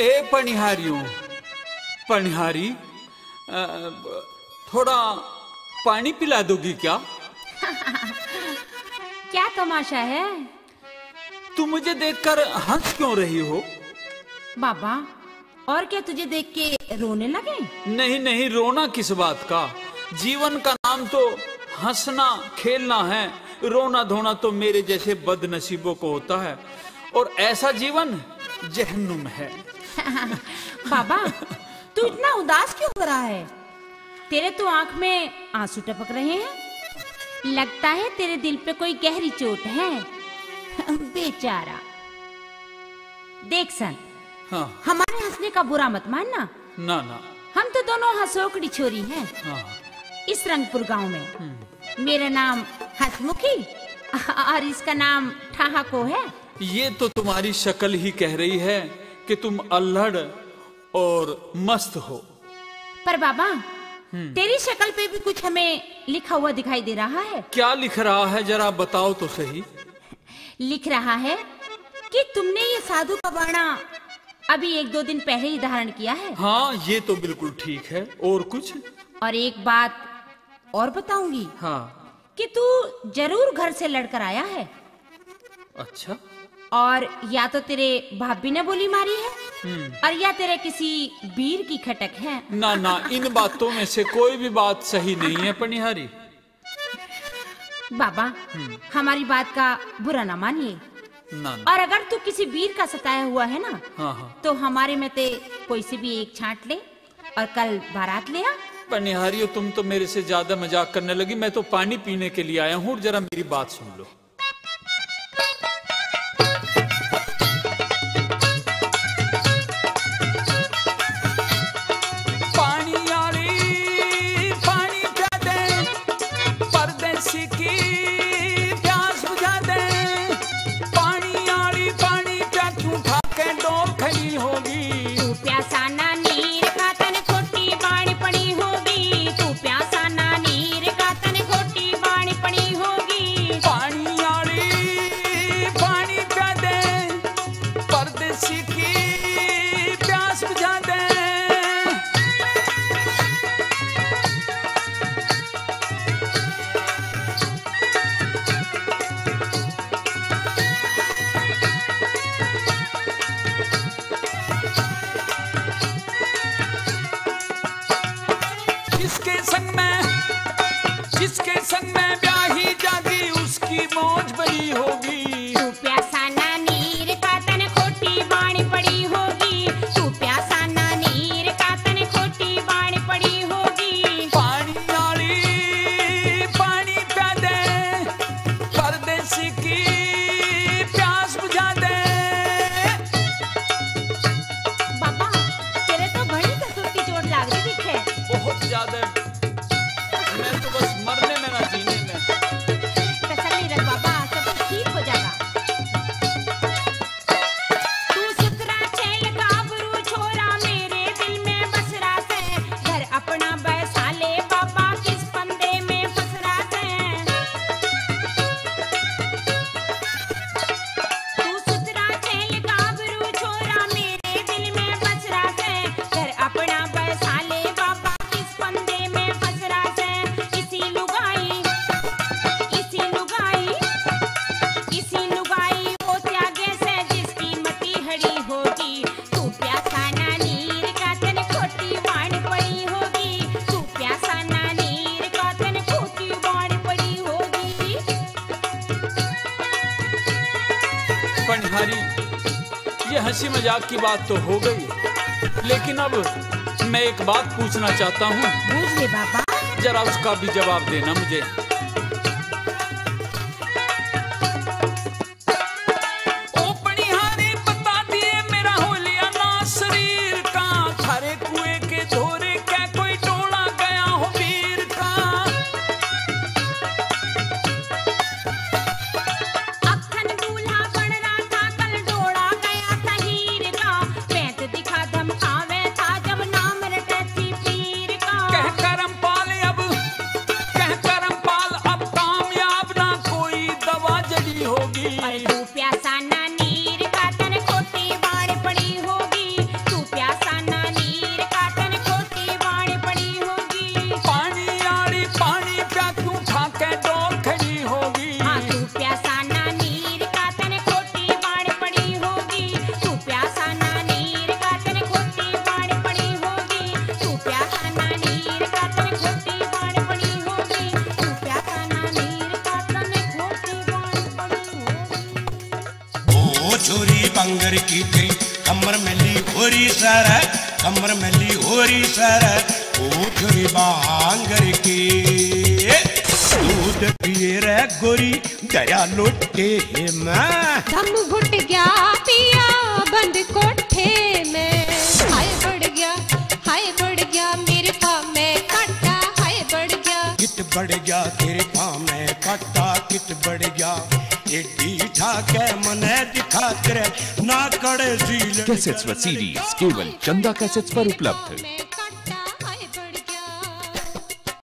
ए पनिहारियों पनिहारी थोड़ा पानी पिला दोगी क्या? क्या तमाशा है? तू मुझे देखकर हंस क्यों रही हो? बाबा और क्या तुझे देख के रोने लगे? नहीं नहीं रोना किस बात का? जीवन का नाम तो हंसना खेलना है। रोना धोना तो मेरे जैसे बदनसीबों को होता है। और ऐसा जीवन जहन्नुम है। बाबा तू इतना उदास क्यों हो रहा है? तेरे तो आँख में आँसू टपक रहे हैं। लगता है तेरे दिल पे कोई गहरी चोट है। बेचारा। देख सन हाँ। हमारे हंसने का बुरा मत मानना। ना ना। हम तो दोनों हंसोकड़ी छोरी हैं। हाँ। इस रंगपुर गाँव में। मेरा नाम हंसमुखी और इसका नाम ठहाको है? ये तो तुम्हारी शक्ल ही कह रही है कि तुम अल्हड़ और मस्त हो। पर बाबा तेरी शक्ल पे भी कुछ हमें लिखा हुआ दिखाई दे रहा है? क्या लिख रहा है जरा बताओ तो सही। लिख रहा है कि तुमने ये साधु का बाणा अभी एक दो दिन पहले ही धारण किया है। हाँ ये तो बिल्कुल ठीक है। और कुछ? और एक बात और बताऊँगी। हाँ। कि तू ज़रूर घर से लड़कर आया है। अच्छा। और या तो तेरे भाभी ने बोली मारी है हम्म। और या तेरे किसी वीर की खटक है। ना ना इन बातों में से कोई भी बात सही नहीं है पनिहारी। बाबा हमारी बात का बुरा ना मानिए। और अगर तू किसी वीर का सताया हुआ है ना हाँ हाँ। तो हमारे में ते कोई से भी एक छांट ले और कल बारात ले आ। पनिहारियों, तुम तो मेरे से ज़्यादा मज़ाक करने लगी। मैं तो पानी पीने के लिए आया हूँ जरा मेरी बात सुन लो। की प्यास जिसके संग में जिसके पनिहारी ये हँसी मज़ाक की बात तो हो गई। लेकिन अब मैं एक बात पूछना चाहता हूँ। जरा उसका भी जवाब देना मुझे। की तेरी कमर मैली हो रही सर कमर मैली हो रही सर उठ रे बांगर के। दूध पिए रे गोरी दया लुटे मैं। दम घुट गया पिया बंद कोठे में। हाय बढ़ गया हाय बढ़ गया मेरे पाँव में काटा। हाय बढ़ गया। कित बढ़ गया तेरे पाँव में काटा कित बढ़ गया। कॅसेट्स व सीरीज़ केवल चंदा कैसेट्स पर उपलब्ध।